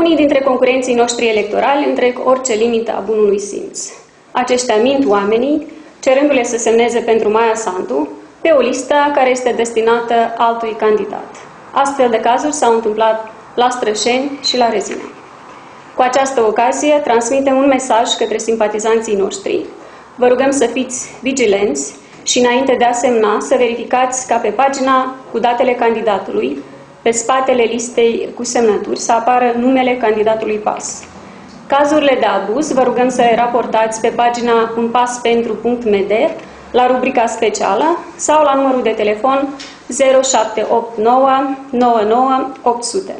Unii dintre concurenții noștri electorali întrec orice limită a bunului simț. Aceștia mint oamenii, cerându-le să semneze pentru Maia Sandu pe o listă care este destinată altui candidat. Astfel de cazuri s-au întâmplat la Strășeni și la Rezina. Cu această ocazie transmitem un mesaj către simpatizanții noștri. Vă rugăm să fiți vigilenți și înainte de a semna să verificați ca pe pagina cu datele candidatului, pe spatele listei cu semnături, să apară numele candidatului PAS. Cazurile de abuz vă rugăm să le raportați pe pagina unpaspentru.md la rubrica specială sau la numărul de telefon 0789 99 800.